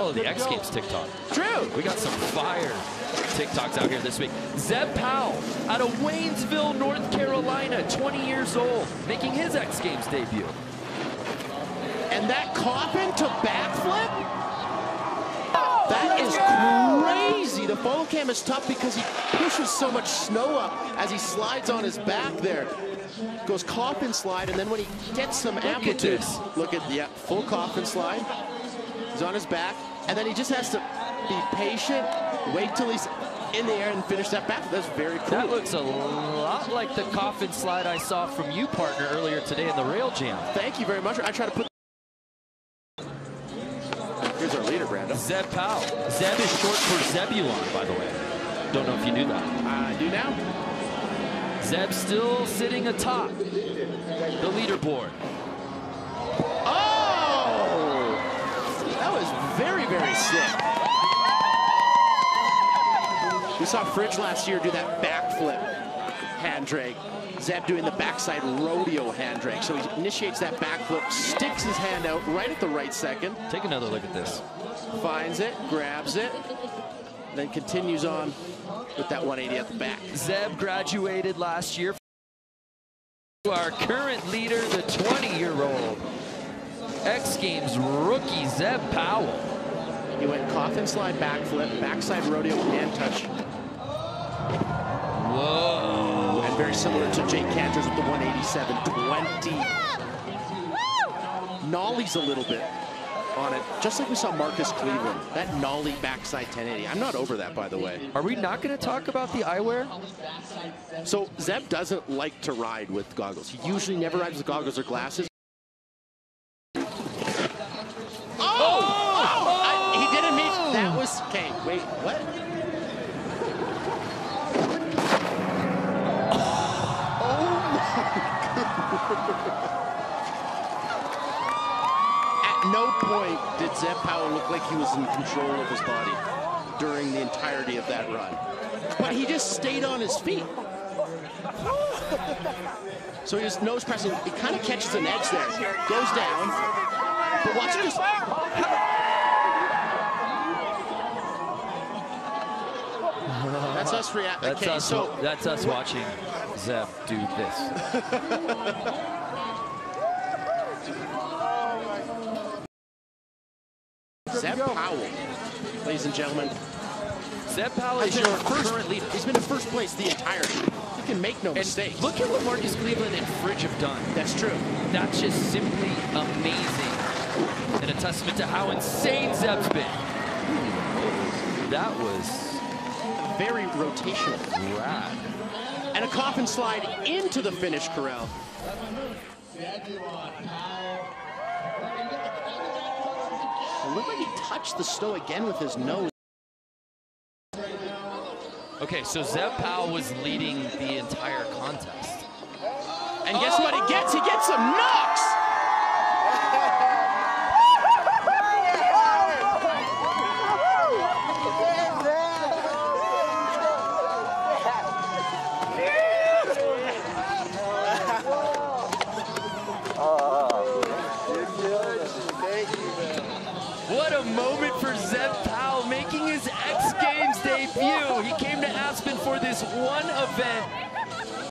Follow the X Games TikTok. True. We got some fire TikToks out here this week. Zeb Powell out of Waynesville, North Carolina, 20 years old, making his X Games debut. And that coffin to backflip? Oh, that is crazy. The follow cam is tough because he pushes so much snow up as he slides on his back there. Goes coffin slide, and then when he gets some at amplitude, this. look at the yeah, full coffin slide. He's on his back, and then he just has to be patient, wait till he's in the air and finish that back. That's very cool. That looks a lot like the coffin slide I saw from you, partner, earlier today in the Rail Jam. Thank you very much. I try to put. Here's our leader, Brando. Zeb Powell. Zeb is short for Zebulon, by the way. Don't know if you knew that. I do now. Zeb still sitting atop the leaderboard. Oh! That was very, very sick. We saw Fridge last year do that backflip hand drag. Zeb doing the backside rodeo hand drag. So he initiates that backflip, sticks his hand out right at the right second, Take another look at this. finds it, grabs it, then continues on with that 180 at the back. Zeb graduated last year. Our current leader, the 20-year-old X Games rookie Zeb Powell. He went coffin slide backflip, backside rodeo hand touch, Whoa. and very similar to Jake Canter's with the 187 20. Nollies a little bit on it, just like we saw Marcus Kleveland. That nollie backside 1080. I'm not over that, by the way. Are we not going to talk about the eyewear? So Zeb doesn't like to ride with goggles. He usually never rides with goggles or glasses. Oh! Oh! I- he didn't mean that was okay. Wait, what? At no point did Zeb Powell look like he was in control of his body during the entirety of that run. But he just stayed on his feet. So his nose pressing. He kind of catches an edge there. Goes down. But watch this. That's us reacting. That's Okay, us. so that's us watching Zeb do this. Zeb Powell, ladies and gentlemen, Zeb Powell is your first, current leader. he's been in first place the entire time. He can make no And mistakes. look at what Marcus Kleveland and Fridge have done. That's true. That's just simply amazing. And a testament to how insane Zeb's been. That was a Very rotational. rad. And a coffin slide into the finish, Corral. It looked like he touched the snow again with his nose. Okay, so Zeb Powell was leading the entire contest. And guess oh! what he gets? He gets some knocks! What a moment for Zeb Powell making his X Games debut. He came to Aspen for this one event